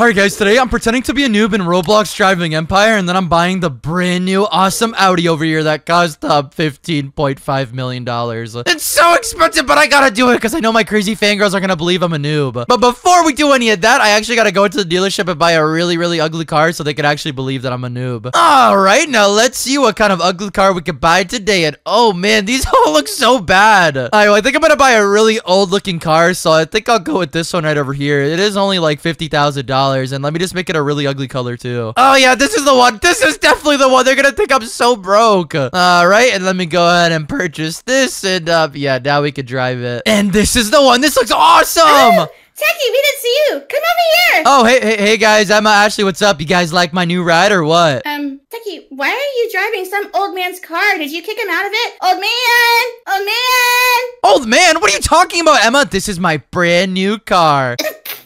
Alright guys, today I'm pretending to be a noob in Roblox Driving Empire and then I'm buying the brand new awesome Audi over here that cost uh, $15.5 million. It's so expensive, but I gotta do it because I know my crazy fangirls are gonna believe I'm a noob. But before we do any of that, I actually gotta go to the dealership and buy a really, really ugly car so they could actually believe that I'm a noob. Alright, now let's see what kind of ugly car we can buy today. And oh man, these all look so bad. Well, I think I'm gonna buy a really old looking car, so I think I'll go with this one right over here. It is only like $50,000 and let me just make it a really ugly color too. Oh yeah, this is the one. This is definitely the one. They're gonna think I'm so broke. All right, and let me go ahead and purchase this, and uh, yeah, now we can drive it. And this is the one. This looks awesome. Techy, we didn't see you. Come over here. Oh, hey, hey, hey, guys. Emma, Ashley, what's up? You guys like my new ride or what? Um, Techy, why are you driving some old man's car? Did you kick him out of it? Old man! Old man! Old man? What are you talking about, Emma? This is my brand new car.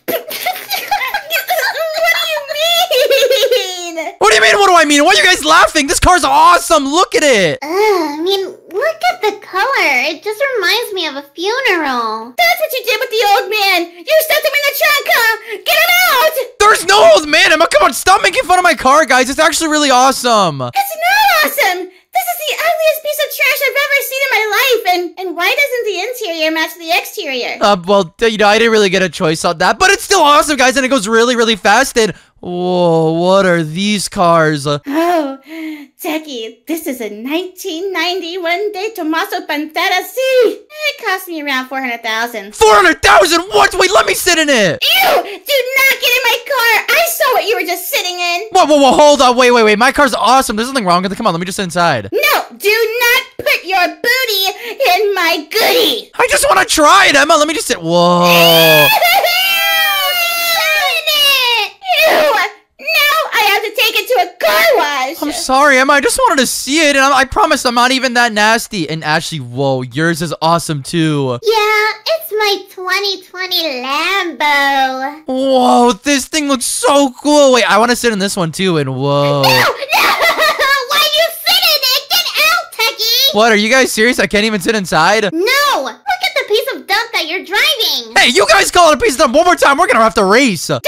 do you mean, what do I mean? Why are you guys laughing? This car's awesome. Look at it. Uh, I mean, look at the color. It just reminds me of a funeral. That's what you did with the old man. You stuck him in the trunk, huh? Get him out. There's no old man. Emma, come on. Stop making fun of my car, guys. It's actually really awesome. It's not awesome. This is the ugliest piece of trash I've ever seen in my life. And and why doesn't the interior match the exterior? Uh, well, you know, I didn't really get a choice on that, but it's still awesome, guys, and it goes really, really fast. And whoa, what are these cars? Oh, Techie, this is a 1991 De Tomaso Pantera C. It cost me around 400000 400000 What? Wait, let me sit in it! Ew! Do not get in my car! I saw what you were just sitting in! Whoa, whoa, whoa, hold on, wait, wait, wait, my car's awesome, there's nothing wrong with it, come on, let me just sit inside. No, do not put your booty in my goodie! I just want to try it, Emma, let me just sit- Whoa! I'm sorry, Emma. I just wanted to see it, and I, I promise I'm not even that nasty. And Ashley, whoa, yours is awesome too. Yeah, it's my 2020 Lambo. Whoa, this thing looks so cool. Wait, I want to sit in this one too, and whoa. No, no! Why you sit in it? Get out, Techy! What, are you guys serious? I can't even sit inside? No! Look at the piece of dump that you're driving. Hey, you guys call it a piece of dump one more time. We're gonna have to race. Dump,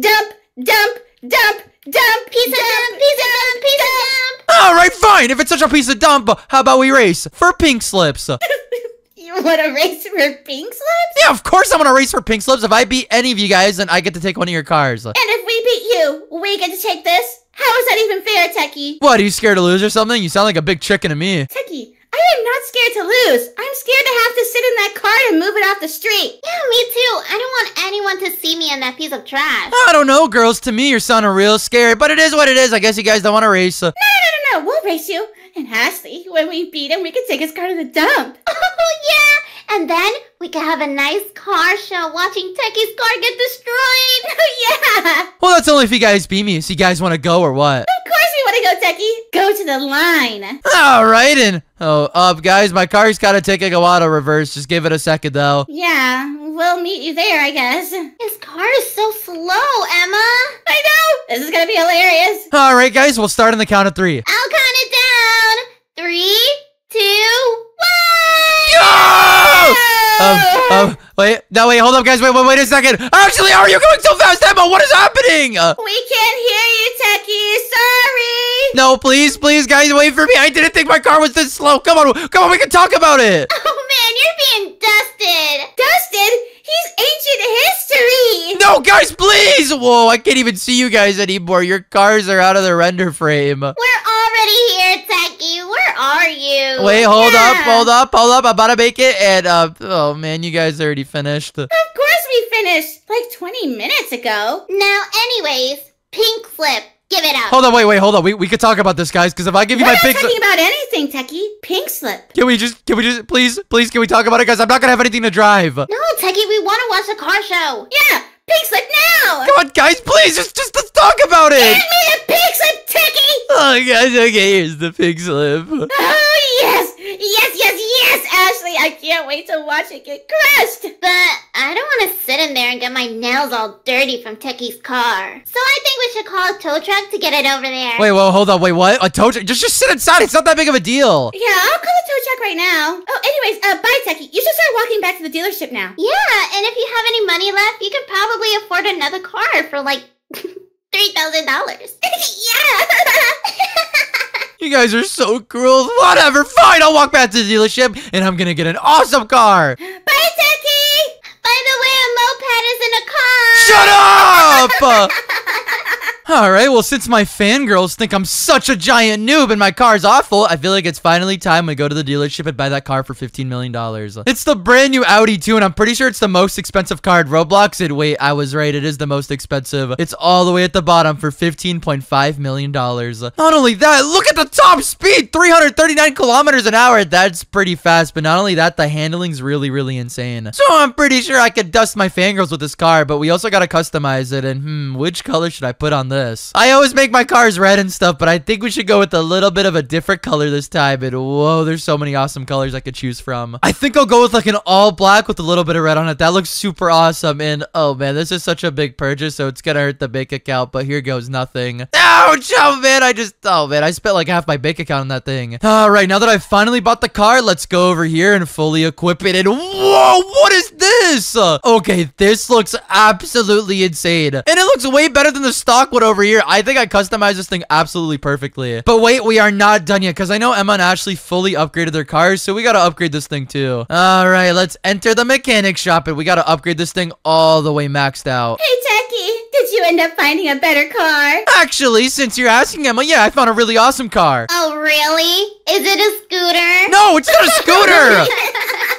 dump, dump, dump. Dump, piece of dump, piece of dump, piece of dump. All right, fine. If it's such a piece of dump, how about we race for pink slips? you want to race for pink slips? Yeah, of course I want to race for pink slips. If I beat any of you guys, then I get to take one of your cars. And if we beat you, we get to take this? How is that even fair, Techy? What, are you scared to lose or something? You sound like a big chicken to me. Techy, I am not scared to lose. I'm scared to have to sit in that car and move it off the street. Yeah, me too. I don't want anyone to see me in that piece of trash. I don't know, girls. To me, you're sounding real scary, but it is what it is. I guess you guys don't want to race. No, no, no, no, no. We'll race you. And Ashley, when we beat him, we can take his car to the dump. Oh, yeah. And then we can have a nice car show watching Techy's car get destroyed. yeah. Well, that's only if you guys beat me. So you guys want to go or what? Of course we want to go, Techy. Go to the line. All right, and oh, up, guys. My car's got to take a while to reverse. Just give it a second, though. Yeah, we'll meet you there, I guess. His car is so slow, Emma. I know. This is gonna be hilarious. All right, guys. We'll start on the count of three. I'll count it down. Three, two, one. Yo! Um, um, wait, no, wait, hold up, guys, wait, wait, wait a second. Actually, are you going so fast, Emma? What is happening? Uh, we can't hear you, Techy. Sorry. No, please, please, guys, wait for me. I didn't think my car was this slow. Come on, come on, we can talk about it. Oh man, you're being dusted. Dusted? He's ancient history. No, guys, please. Whoa, I can't even see you guys anymore. Your cars are out of the render frame. We're already here, Techy. Where are you? Wait, hold yeah. up, hold up, hold up. I'm about to make it, and uh, oh man, you guys already finished. Of course we finished, like 20 minutes ago. Now, anyways, pink slip. Give it up. Hold on, wait, wait, hold on. We, we could talk about this, guys, because if I give you We're my pink slip. talking about anything, Techy. Pink slip. Can we just, can we just, please, please, can we talk about it, guys? I'm not going to have anything to drive. No, Techy, we want to watch the car show. Yeah, pink slip now. Come on, guys, please, just, just let's talk about it. Give me the pink slip, Techy. Oh, guys, okay, here's the pink slip. Oh, yes, yes, yes, yes, Ashley. I can't wait to watch it get crushed. But I don't want to sit in there and get my nails all dirty from Techy's car. So I think we should call a tow truck to get it over there. Wait, well, hold on. Wait, what? A tow truck? Just, just sit inside. It's not that big of a deal. Yeah, I'll call a tow truck right now. Oh, anyways, uh, bye, Techy. You should start walking back to the dealership now. Yeah, and if you have any money left, you can probably afford another car for like $3,000. yeah. You guys are so cruel. Whatever, fine. I'll walk back to the dealership and I'm gonna get an awesome car. Bye, Techy. By the way, a moped is in a car. Shut up! Alright, well, since my fangirls think I'm such a giant noob and my car's awful, I feel like it's finally time we go to the dealership and buy that car for $15 million. It's the brand new Audi, too, and I'm pretty sure it's the most expensive car Roblox. And wait, I was right, it is the most expensive. It's all the way at the bottom for $15.5 million. Not only that, look at the top speed 339 kilometers an hour. That's pretty fast, but not only that, the handling's really, really insane. So I'm pretty sure I could dust my fangirls with this car, but we also gotta customize it. And hmm, which color should I put on this? I always make my cars red and stuff, but I think we should go with a little bit of a different color this time. And whoa, there's so many awesome colors I could choose from. I think I'll go with like an all black with a little bit of red on it. That looks super awesome. And oh man, this is such a big purchase, so it's gonna hurt the bank account. But here goes nothing. Ouch! Oh man, I just oh man, I spent like half my bank account on that thing. All right, now that I finally bought the car, let's go over here and fully equip it. And whoa, what is this? Okay, this looks absolutely insane, and it looks way better than the stock one over here. I think I customized this thing absolutely perfectly. But wait, we are not done yet because I know Emma and Ashley fully upgraded their cars, so we gotta upgrade this thing too. All right, let's enter the mechanic shop, and we gotta upgrade this thing all the way maxed out. Hey, Techy. Did you end up finding a better car? Actually, since you're asking, Emma, yeah, I found a really awesome car. Oh, really? Is it a scooter? No, it's not a scooter.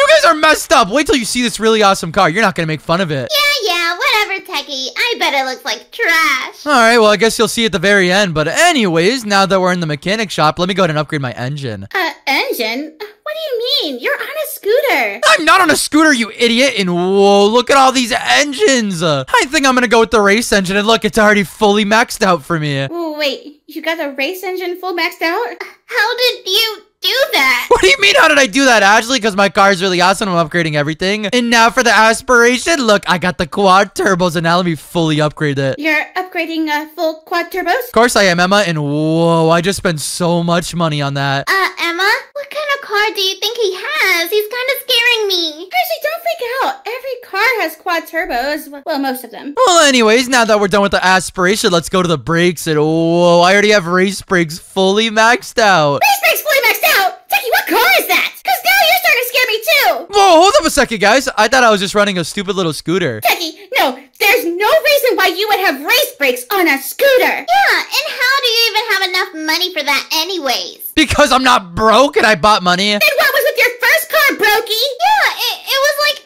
You guys are messed up. Wait till you see this really awesome car. You're not gonna make fun of it. Yeah, yeah, whatever, Techy. I bet it looks like trash. All right, well, I guess you'll see at the very end. But anyways, now that we're in the mechanic shop, let me go ahead and upgrade my engine. Uh, engine? What do you mean? You're on a scooter. I'm not on a scooter, you idiot. And whoa, look at all these engines. Uh, I think I'm gonna go with the race engine. And look, it's already fully maxed out for me. Wait. You got the race engine full maxed out? How did you do that? What do you mean, how did I do that, Ashley? Because my car is really awesome. I'm upgrading everything. And now for the aspiration. Look, I got the quad turbos, and now let me fully upgrade it. You're upgrading uh, full quad turbos? Of course I am, Emma. And whoa, I just spent so much money on that. Uh, Emma? What kind of car do you think he has? He's kind of scaring me. Actually, don't freak out. Every car has quad turbos. Well, most of them. Well, anyways, now that we're done with the aspiration, let's go to the brakes. And whoa, I already have race brakes fully maxed out. Race brakes fully maxed out! Techy, what car is that? Because now you're starting to scare me too! Whoa, hold up a second, guys. I thought I was just running a stupid little scooter. Techy, no, there's no reason why you would have race brakes on a scooter! Yeah, and how do you even have enough money for that anyways? Because I'm not broke and I bought money. Then what was with your first car, Brokey? Yeah, it, it was like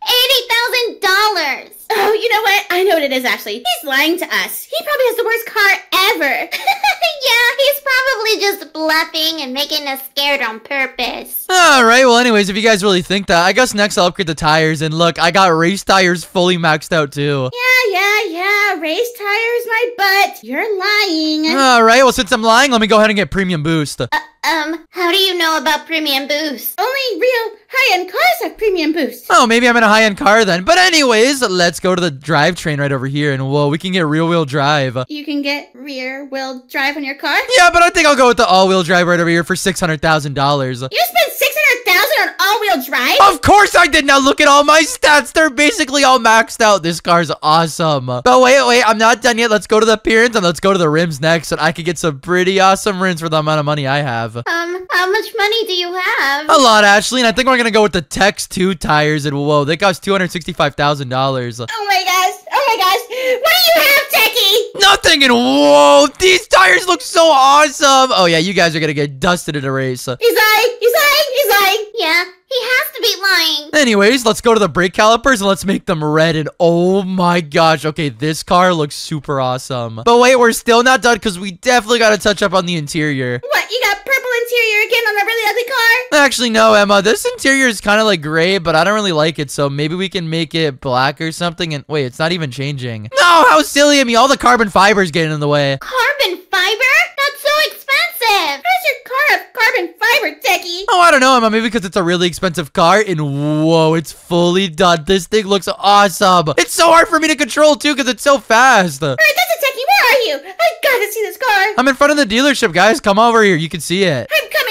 $80,000. Oh, you know what? I know what it is, Ashley. He's lying to us. He probably has the worst car ever. yeah, he's probably just bluffing and making us scared on purpose. Alright, well anyways, if you guys really think that, I guess next I'll upgrade the tires. And look, I got race tires fully maxed out too. yeah, yeah, yeah. Race tires, my butt. You're lying. Alright, well since I'm lying, let me go ahead and get premium boost. Um, how do you know about Premium Boost? Only real high-end cars have premium boost. Oh, maybe I'm in a high-end car then. But anyways, let's go to the drivetrain right over here. And whoa, we can get rear-wheel drive. You can get rear-wheel drive on your car. Yeah, but I think I'll go with the all-wheel drive right over here for $600,000. You spent six hundred thousand on all-wheel drive. Of course I did. Now look at all my stats. They're basically all maxed out. This car's awesome. But wait, wait, I'm not done yet. Let's go to the appearance and let's go to the rims next. And I could get some pretty awesome rims for the amount of money I have. Um, how much money do you have? A lot, Ashley. And I think we're going to go with the Tex 2 tires. And whoa, they cost $265,000. Oh my gosh! Oh my gosh! What do you have, Techy? Nothing. And whoa, these tires look so awesome. Oh, yeah, you guys are going to get dusted in a race. He's lying. He's lying. He's lying. Yeah, he has to be lying. Anyways, let's go to the brake calipers and let's make them red. And oh my gosh, okay, this car looks super awesome. But wait, we're still not done because we definitely got to touch up on the interior. What? You got purple interior again on a really ugly car? Actually, no, Emma. This interior is kind of like gray, but I don't really like it. So maybe we can make it black or something. And wait, it's not even changing. No, how silly of me. All the carbon fibers getting in the way. Carbon fiber? That's so expensive. How's your car have carbon fiber, Techy? Oh, I don't know, Emma. Maybe because it's a really expensive car. And whoa, it's fully done. This thing looks awesome. It's so hard for me to control, too, because it's so fast. All right, that's a Techy. Where are you? I gotta see this car. I'm in front of the dealership, guys. Come over here. You can see it. I'm coming.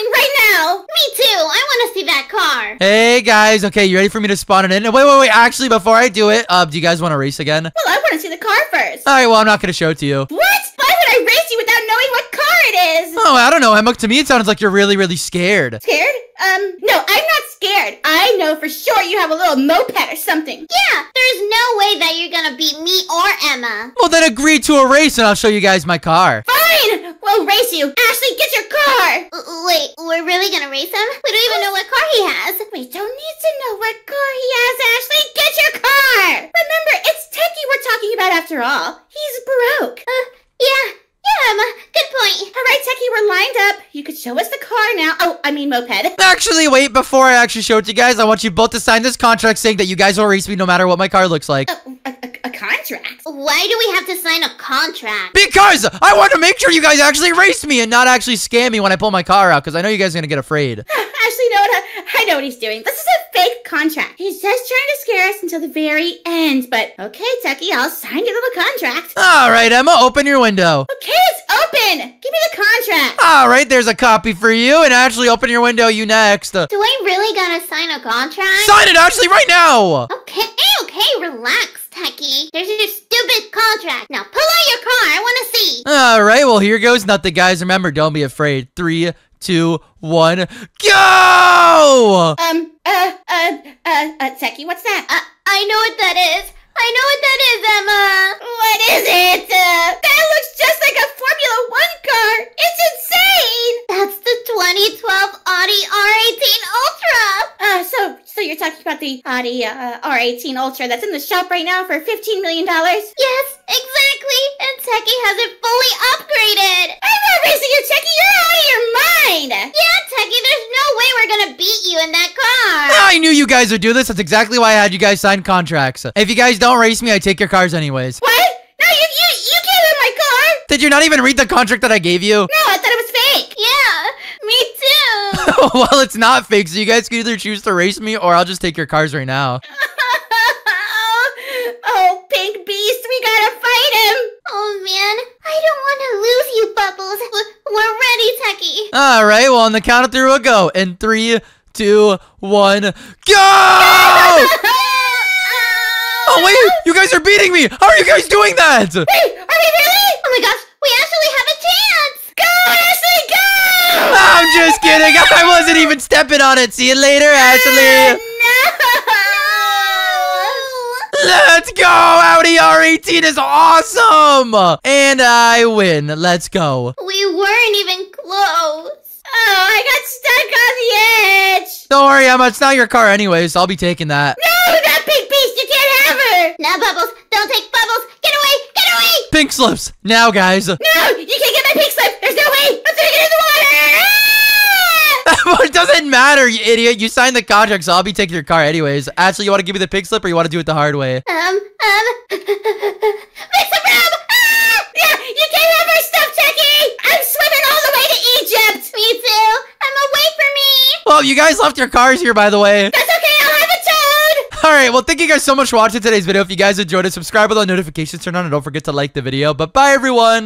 Me too. I want to see that car. Hey, guys. Okay, you ready for me to spawn it in? Wait, wait, wait. Actually, before I do it, uh, do you guys want to race again? Well, I want to see the car first. All right, well, I'm not going to show it to you. What? Why would I race you without knowing what car it is? Oh, I don't know, Emma. To me, it sounds like you're really, really scared. Scared? Um, no, I'm not scared. I know for sure you have a little moped or something. Yeah, there's no way that you're gonna beat me or Emma. Well, then agree to a race and I'll show you guys my car. Fine! We'll race you. Ashley, get your car! Wait, we're really gonna race him? We don't even know what car he has. We don't need to know what car he has, Ashley. Get your car! Remember, it's Techy we're talking about after all. He's broke. Uh, yeah, yeah, Emma. Good point. All right, Techy, we're lined up. You could show us the car now. Oh, I mean moped. Actually, wait, before I actually show it to you guys, I want you both to sign this contract saying that you guys will race me no matter what my car looks like. Oh, a, a, a contract? Why do we have to sign a contract? Because I want to make sure you guys actually race me and not actually scam me when I pull my car out, because I know you guys are going to get afraid. Ashley, know what? I, I know what he's doing. This is a fake contract. He's just trying to scare us until the very end. But okay, Techy, I'll sign your little contract. All right, Emma, open your window. Okay, it's open. Give me the contract. All right, there's a copy for you, and Ashley, open your window, you next. Do I really gotta sign a contract? sign it, Ashley, right now! Okay, okay, relax, Techy. There's your stupid contract. Now pull out your car. I wanna see. All right, well, here goes nothing, guys. Remember, don't be afraid. Three, two, one, go! Um, uh, uh, uh, uh, Techy, what's that? Uh, I know what that is. I know what that is, Emma. What is it? Uh, that looks just like a Formula One car. It's insane. That's the 2012 Audi R18 Ultra. Uh, so, so you're talking about the Audi uh, R18 Ultra that's in the shop right now for $15 million? Yes, exactly. And Techy has it fully upgraded. I'm not racing you, Techy. You're out of your mind. Yeah, Techy, there's no way we're gonna beat you in that car. I knew you guys would do this. That's exactly why I had you guys sign contracts. If you guys don't race me, I take your cars anyways. What? No, you, you, you can't have my car. Did you not even read the contract that I gave you? No, I thought it was fake. Yeah, me too. well, it's not fake, so you guys can either choose to race me or I'll just take your cars right now. oh, Pink Beast, we gotta fight him. oh man, I don't want to lose you, Bubbles. We're ready, Techy. All right, well, on the count of three, we'll go. In three, two, one, go! Oh, wait, you guys are beating me. How are you guys doing that? Wait, are we really? Oh my gosh, we actually have a chance. Go, Ashley, go! I'm just kidding. I wasn't even stepping on it. See you later, Ashley. No! Let's go! Audi R18 is awesome! And I win. Let's go. We weren't even close. Oh, I got stuck on the edge. Don't worry, Emma. It's not your car anyways. I'll be taking that. No, that Pink Beast, you can't have her. Now, Bubbles, don't take Bubbles. Get away, get away. Pink slips. Now, guys. No, you can't get my pink slip. There's no way. I'm throwing it in the water. It doesn't matter, you idiot. You signed the contract, so I'll be taking your car anyways. Ashley, you want to give me the pink slip or you want to do it the hard way? Um, um, a room. Ah! Yeah, you can't have our stuff, Techy. I'm swimming all the way to Egypt. Me too. Emma, wait for me. Well, you guys left your cars here, by the way. That's okay. I'll have a toad. Alright, well, thank you guys so much for watching today's video. If you guys enjoyed it, subscribe with all notifications turned on and don't forget to like the video. But bye, everyone.